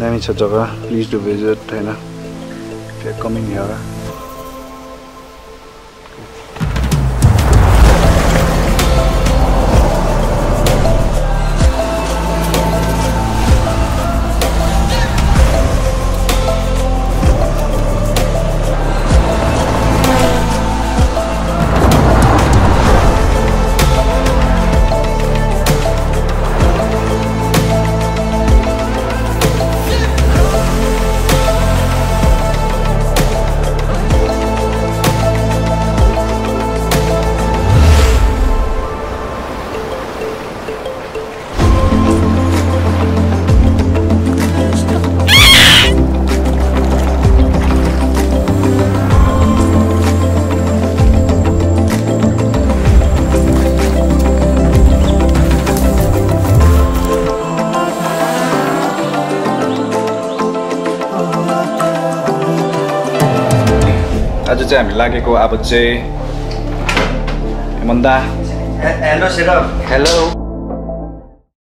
दामी छ जग्गा प्लिज डु भिजिट होइन? कमिङ हियर आज चाहिँ हामी लागेको अब चाहिँ मन्दा। Hello serum hello